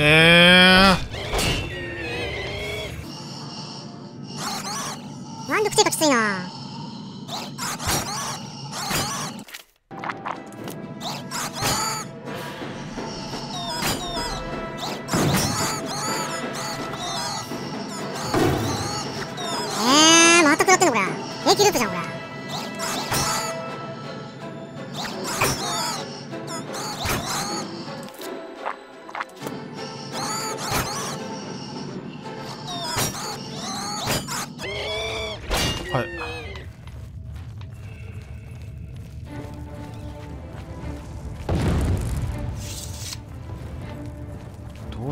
ええー、満足中華きついな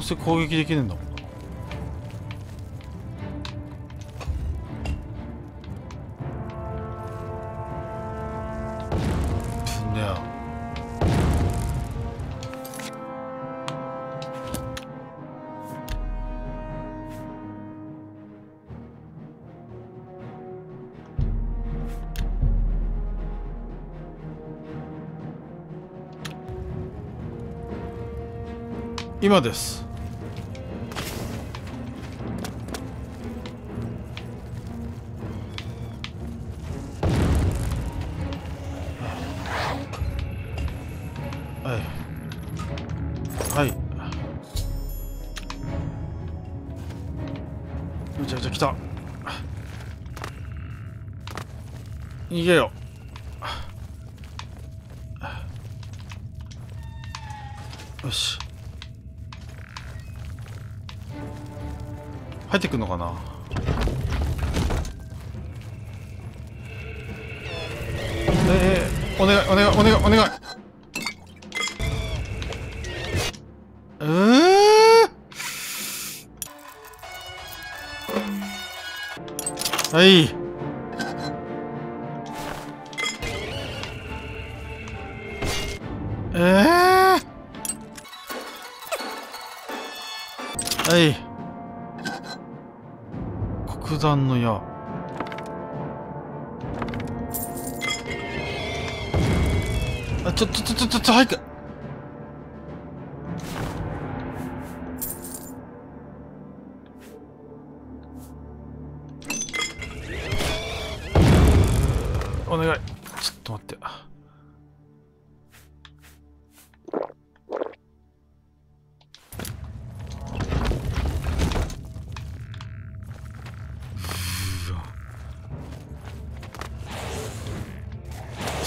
どうせ攻撃できねえんだもんな。ぶね今です。逃げよよし。入ってくんのかな？ええお願いお願いお願いお願い。えー、はい。ええー、はい。黒山の矢。あちょちょちょちょちょ早く。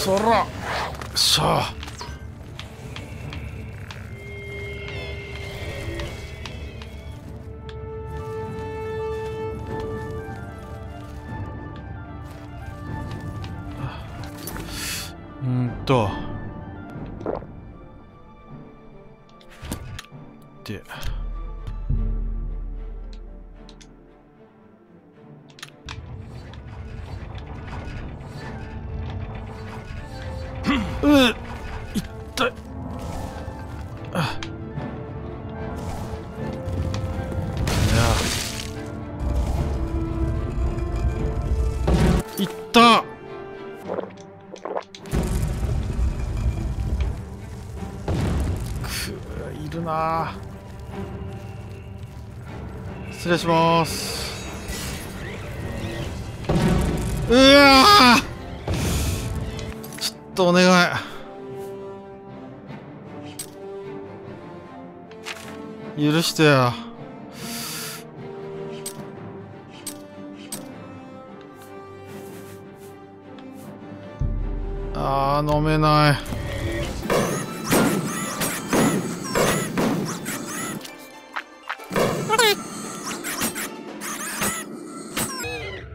そら。さあ。うんと。うっ痛いあいや。いった。くいるな。失礼します。してやあー飲めない。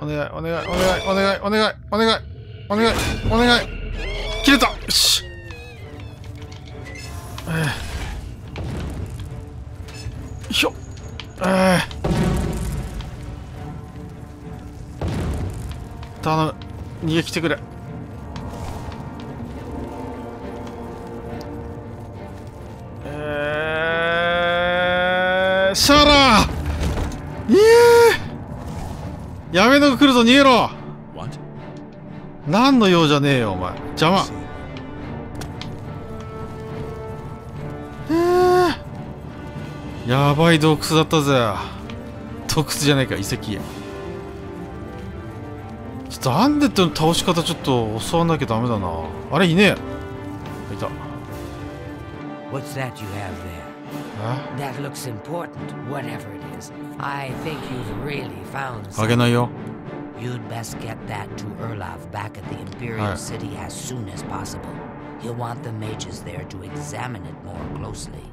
お願いお願いお願いお願いお願いお願いお願いお願い。えー、シャラ。いえやめのが来るぞ逃げろ?何の用じゃねえよお前。邪魔.えー。やばい洞窟だったぜ。洞窟じゃないか遺跡。ちょっとアンデッドの倒し方ちょっと教わんなきゃダメだな。あれいねえ。いた What's that you have there? え That looks important, whatever it is. I think you've really found あげ something. ないよ You'd best get that to Erlov back at the Imperial Alright. City as soon as possible. He'll want the mages there to examine it more closely.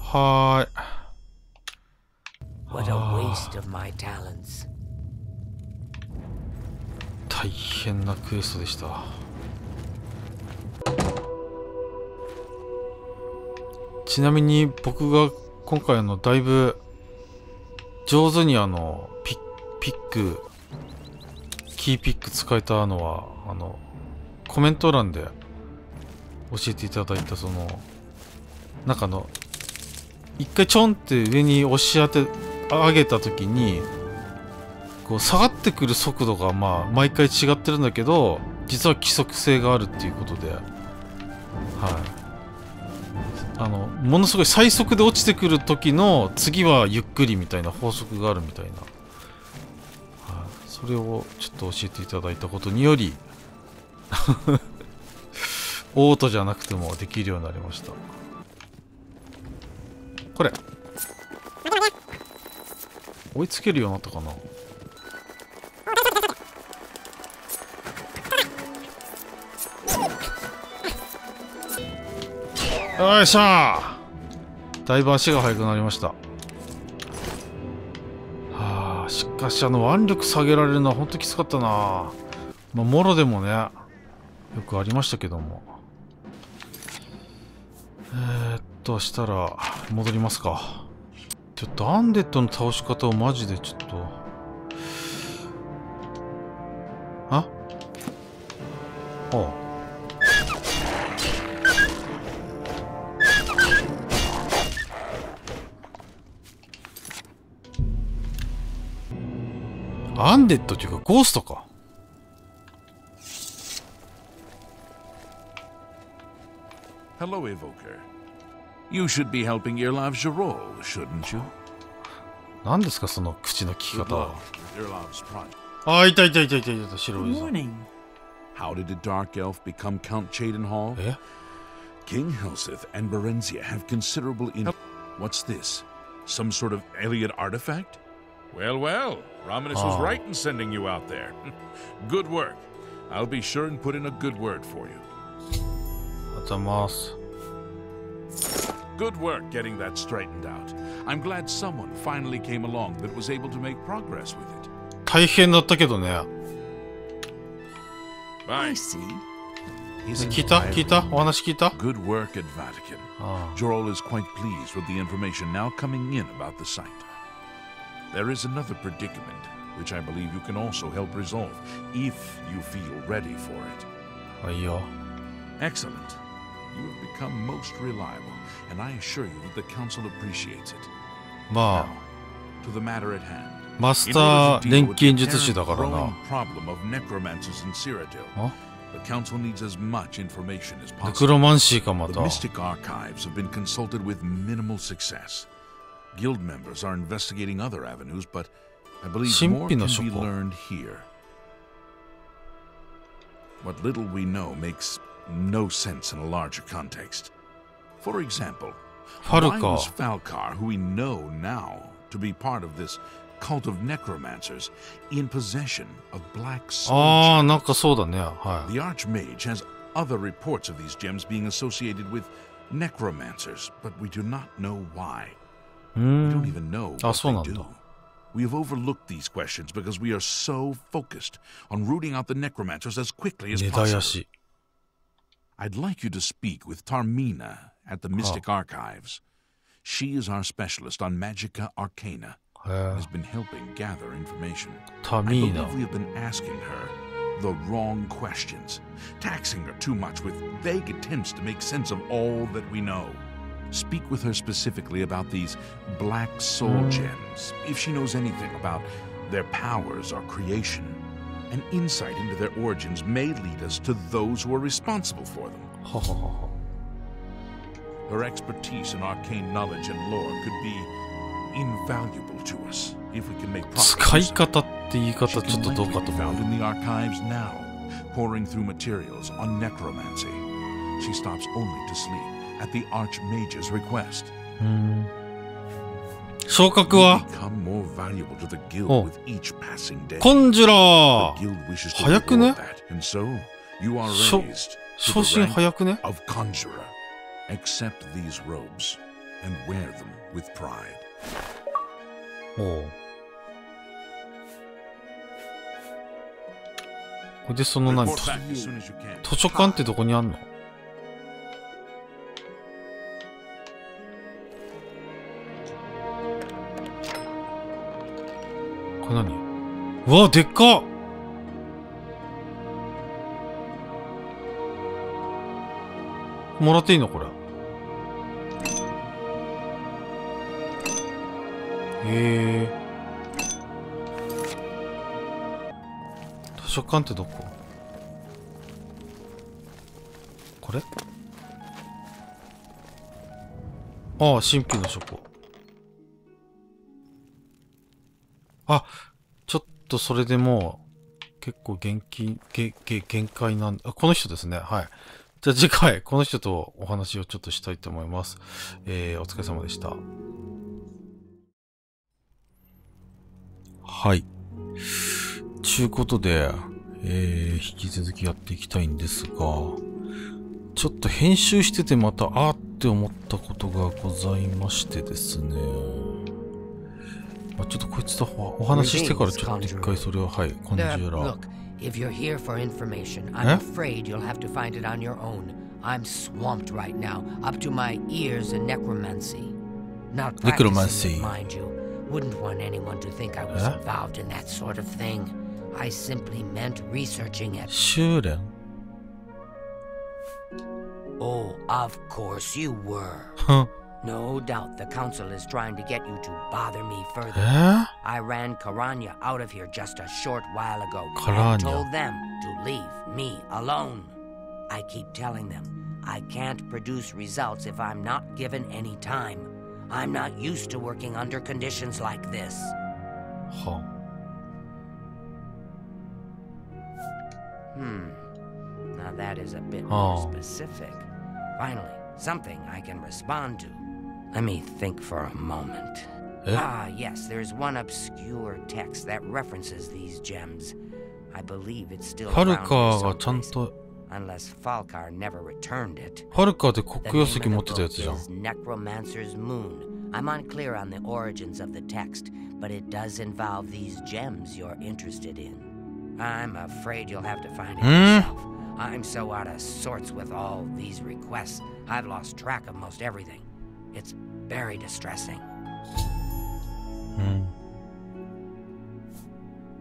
はーい What a Ah. waste of my talents. 大変なクエストでした ちなみに僕が今回あのだいぶ上手にあのピッピックキーピック使えたのはあのコメント欄で教えていただいたそのなんかの一回ちょんって上に押し当て上げた時にこう下がってくる速度がまあ毎回違ってるんだけど実は規則性があるっていうことではい。あのものすごい最速で落ちてくる時の次はゆっくりみたいな法則があるみたいな、はい、それをちょっと教えていただいたことにより オートじゃなくてもできるようになりました。これ。追いつけるようになったかな？よいしょ。だいぶ足が速くなりました。はあしかしあの腕力下げられるのは本当きつかったな。まあもろでもねよくありましたけども。えー、っとしたら戻りますか。ちょっとアンデッドの倒し方をマジでちょっと。あ？ああ。アンデッドっていうかゴーストか Hello, Evoker. You should be helping Irlav Girol, shouldn't you? 何ですかその口の利き Good 方 luck は with Irlav's project. あいたいたいたいたいた白いさん How did a dark elf become Count Chadenhall? え King Helseth and Berenzia have considerable in. What's this? Some sort of alien artifact? Well, well, Romanus was Ah. right in sending you out there. good work. I'll be sure and put in a good word for you. ありがとうございます Good work getting that straightened out. I'm glad someone finally came along that was able to make progress with it. 大変だったけどね Bye. see. Isn't 聞いた Ivory 聞いたお話聞いた Good work at Vatican. あ Jorol is quite pleased with the information now coming in about the site. There is another predicament, which I believe you can also help resolve, if you feel ready for it. Ayo. Excellent. You have become most reliable, and I assure you that the Council appreciates it. Now, to the matter at hand. 마스터 of necromancers in Cyrodiil. The council needs as much information as possible. The mystic archives have been consulted with minimal success. Guild members are investigating other avenues, but I believe more can be learned here. What little we know makes no sense in a larger context. For example, Haruko. why was Falcar, who we know now to be part of this cult of necromancers, in possession of black The Archmage has other reports of these gems being associated with necromancers, but we do not know why. We don't even know what they do. We have overlooked these questions because we are so focused on rooting out the necromancers as quickly as possible. I'd like you to speak with Tarmina at the Mystic. Archives. She is our specialist on Magica Arcana has been helping gather information. Tarmina. I believe we have been asking her the wrong questions, taxing her too much with vague attempts to make sense of all that we know. Speak with her specifically about these black soul gems, if she knows anything about their powers or creation. An insight into their origins may lead us to those who are responsible for them. はははは Her expertise in arcane knowledge and lore could be invaluable to us if we can make 使い progress. 方って言い方 She ちょっ can とどう likely か be と思 found う。 in the archives now, poring through materials on necromancy. She stops only to sleep At the Archmage's request. うん。昇格は become more valuable to the guild Oh. with each passing day. コンジュラー早くね昇進早くね of conjurer. Accept these robes and wear them with pride. おうこれでその何.図書館ってどこにあんのうわでっかもらっていいのこれ。へえ。図書館ってどこ？これ？ああ、神秘の書庫。あ、とそれでもう、結構元気、げ、げ、限界なんあ、この人ですね。はい。じゃあ次回、この人とお話をちょっとしたいと思います。えー、お疲れ様でした。はい。ちゅうことで、えー、引き続きやっていきたいんですが、ちょっと編集しててまた、あーって思ったことがございましてですね。まあ、ちょっとこいつとおお話ししてからちょっと一回それを、はい、コンジ Uh, ュラー。if you're here for information, I'm afraid you'll have to find it on your own. I'm swamped right now, up to my ears in necromancy. Not practicing mind you. Wouldn't want anyone to think I was involved in that sort of thing. I simply meant researching it. 修練 Oh, of course you were. No doubt the council is trying to get you to bother me further. Huh? I ran Karanya out of here just a short while ago Karanya. told them to leave me alone. I keep telling them I can't produce results if I'm not given any time. I'm not used to working under conditions like this. Huh. Hmm. Now that is a bit oh. more specific. Finally, something I can respond to. Let me think for a moment. Eh? Ah, yes, there's one obscure text that references these gems. I believe it's still ファル around カ here ーがちゃん someplace, と、unless Falkar never returned it. ファルカーって The 黒曜 name 石 of 持っ the てたや book つじゃん。is Necromancer's Moon. I'm unclear on the origins of the text, but it does involve these gems you're interested in. I'm afraid you'll have to find it Hmm? yourself. I'm so out of sorts with all these requests, I've lost track of most everything. It's very distressing. Hmm.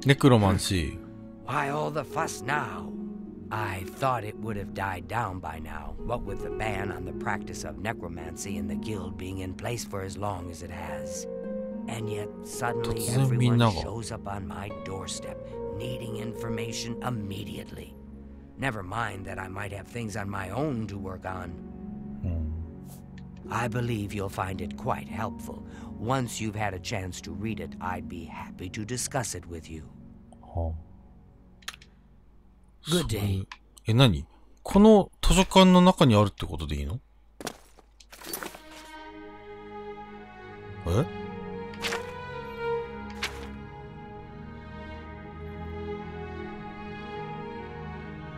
Necromancy. Why all the fuss now? I thought it would have died down by now, what with the ban on the practice of necromancy and the guild being in place for as long as it has. And yet, suddenly, everyone shows up on my doorstep, needing information immediately. Never mind that I might have things on my own to work on. ー。うん。 I believe you'll find it quite helpful. Once you've had a chance to read it, I'd be happy to discuss it with you. はあ Good そう day. え、何この図書館の中にあるってことでいいのえ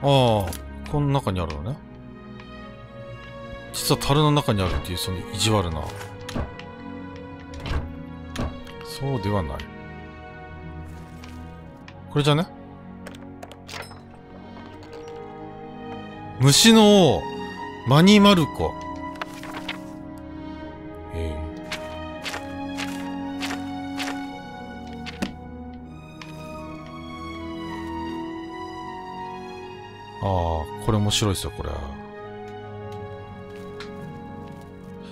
ああ、この中にあるのね。実は樽の中にあるっていう、その意地悪な。そうではない。これじゃね？虫の王、マニマルコ。面白いですよ、これ。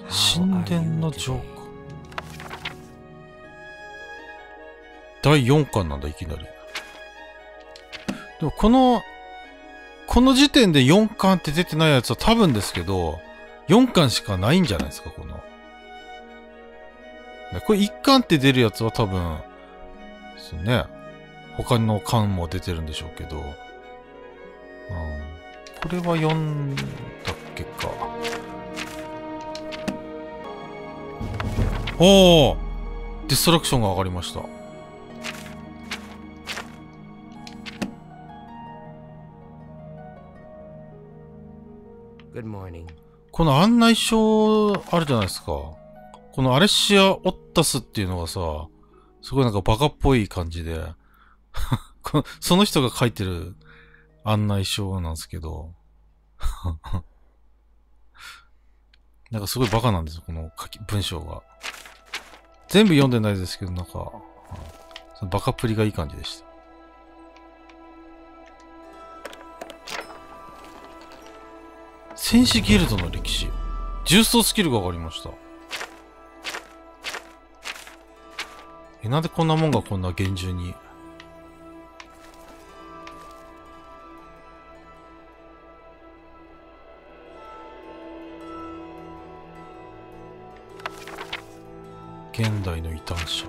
How 神殿の?浄化。第4巻なんだ、いきなり。でも、この、この時点で4巻って出てないやつは多分ですけど、4巻しかないんじゃないですか、この。ねこれ1巻って出るやつは多分、そうね、他の巻も出てるんでしょうけど、うん、これは読んだっけか。おおディストラクションが上がりました。この案内書あるじゃないですか。このアレッシア・オッタスっていうのがさ、すごいなんかバカっぽい感じで、このその人が書いてる案内書なんですけど、なんかすごいバカなんですよ、この書き文章が。全部読んでないですけど、なんか、そのバカっぷりがいい感じでした。戦士ギルドの歴史。重装スキルが上がりました。え、なんでこんなもんがこんな厳重に。現代の異端者。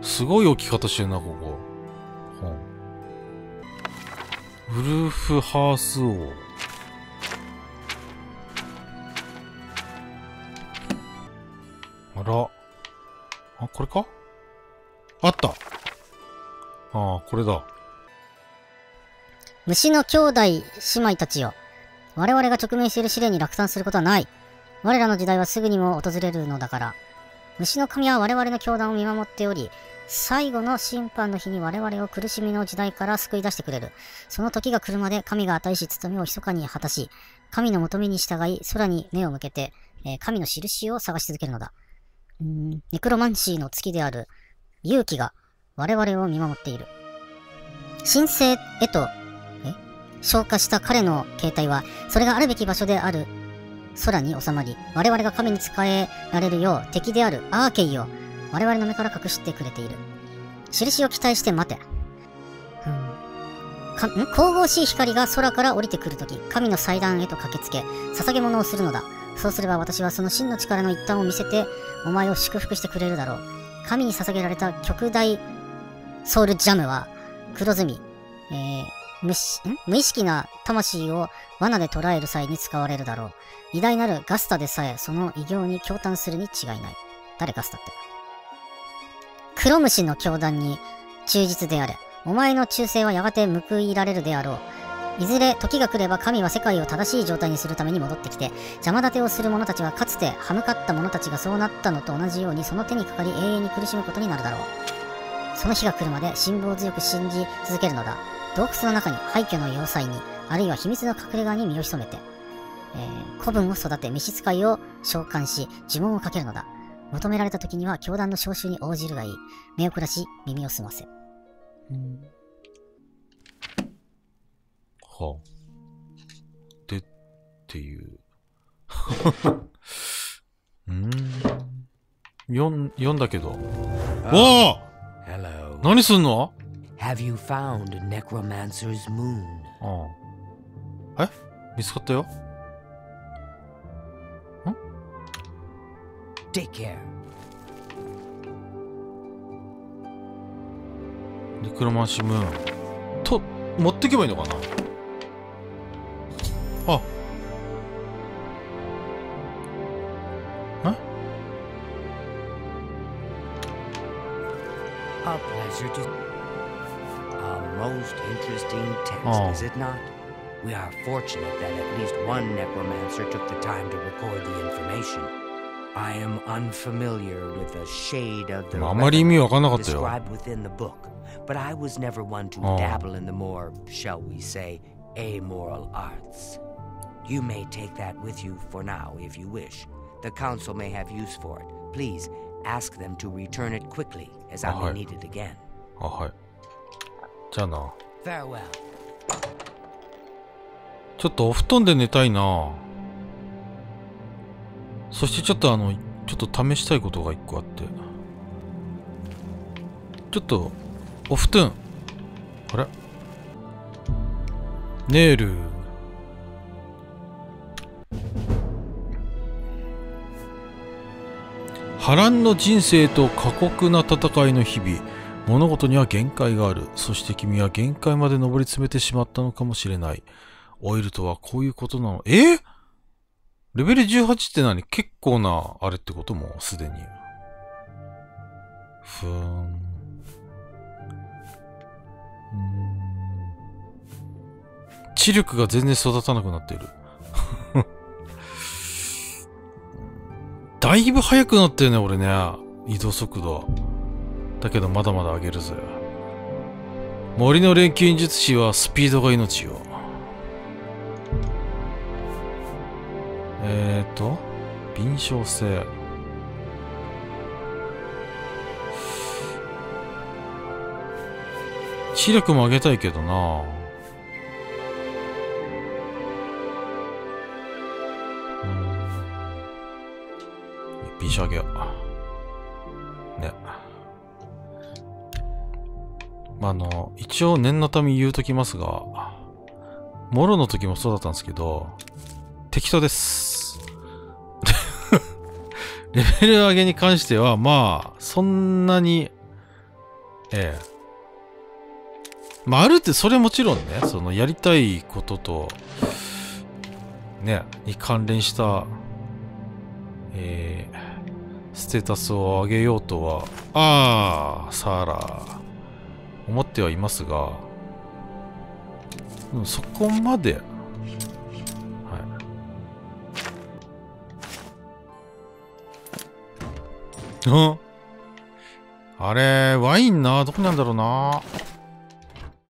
すごい置き方してるな、ここ。ほうウルフハース王。あら。あ、これか？あった。ああ、これだ。虫の兄弟、姉妹たちよ。我々が直面している試練に落胆することはない。我らの時代はすぐにも訪れるのだから。虫の神は我々の教団を見守っており、最後の審判の日に我々を苦しみの時代から救い出してくれる。その時が来るまで神が与えし務めを密かに果たし、神の求めに従い空に目を向けて、えー神の印を探し続けるのだ。うーん、ネクロマンシーの月である勇気が我々を見守っている。神聖へとえ消化した彼の形態は、それがあるべき場所である空に収まり、我々が神に仕えられるよう敵であるアーケイを我々の目から隠してくれている。印を期待して待て。うんかん？神々しい光が空から降りてくるとき、神の祭壇へと駆けつけ、捧げ物をするのだ。そうすれば私はその真の力の一端を見せて、お前を祝福してくれるだろう。神に捧げられた極大ソウルジャムは、黒ずみ、えー、無無意識な魂を罠で捉える際に使われるだろう。偉大なるガスタでさえその偉業に驚嘆するに違いない。誰ガスタって。黒虫の教団に忠実であれ。お前の忠誠はやがて報いられるであろう。いずれ時が来れば神は世界を正しい状態にするために戻ってきて、邪魔立てをする者たちはかつて歯向かった者たちがそうなったのと同じようにその手にかかり永遠に苦しむことになるだろう。その日が来るまで辛抱強く信じ続けるのだ。洞窟の中に廃墟の要塞に、あるいは秘密の隠れ家に身を潜めて、えー子分を育て召使いを召喚し、呪文をかけるのだ。求められた時には教団の召集に応じるがいい。目を凝らし、耳を澄ませ。うんはあ。で、っていう。うーん。読ん、読んだけど。わあ Hello. 何すんの？Have you found Necromancer's Moon? ああ。え見つかったよ Take care. ネクロマンシームーン。と、持ってけばいいのかなあ。え A pleasure to. A most interesting text, Oh. is it not? We are fortunate that at least one necromancer took the time to record the information. I am unfamiliar with the shade of the まああまり意味わかんなかったよ。 described within the book, but I was never one to Oh. dabble in the more, shall we say, amoral arts. You may take that with you for now if you wish. The council may have use for it. Please ask them to return it quickly, as I may Alright. need it again. あ、はい。 ゃな。ちょっとお布団で寝たいなそしてちょっとあの、ちょっと試したいことが一個あって。ちょっと、お布団。あれ？ネイル。波乱の人生と過酷な戦いの日々。物事には限界がある。そして君は限界まで上り詰めてしまったのかもしれない。オイルとはこういうことなの。え？レベル18って何？結構なあれってこともすでに。ふーん。知力が全然育たなくなっている。だいぶ速くなったよね、俺ね。移動速度。だけどまだまだ上げるぜ。森の錬金術師はスピードが命よ。えーと、敏捷性。視力も上げたいけどな一品書あげよう。あ、の、一応念のため言うときますが、モロの時もそうだったんですけど、適当です。レベル上げに関しては、まあ、そんなに、ええ。まあ、あるって、それもちろんね、その、やりたいことと、ね、に関連した、えー、ステータスを上げようとは、ああ、サーラー、思ってはいますが、でもそこまで、はい。あ？れ、ワインな、どこなんだろうな。